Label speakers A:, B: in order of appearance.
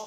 A: Oh,